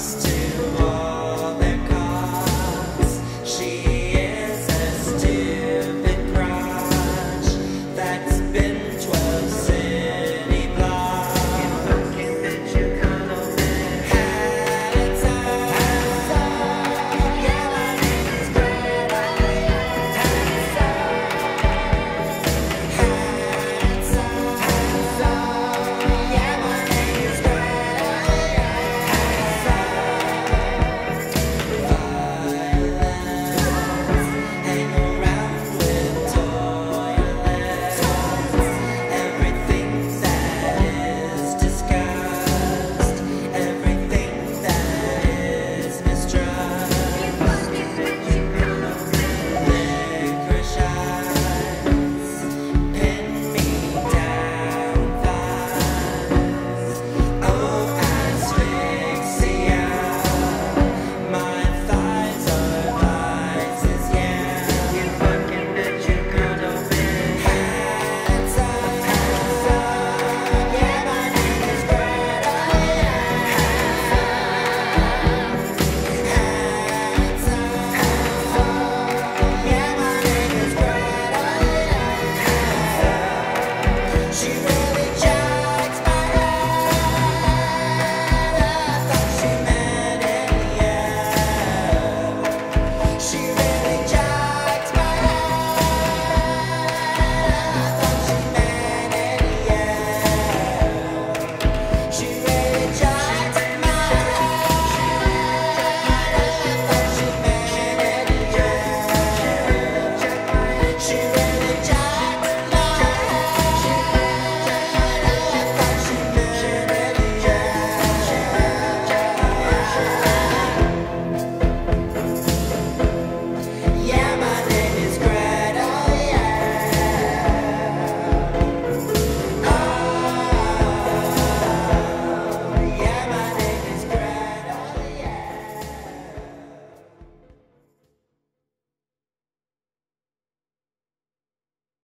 next.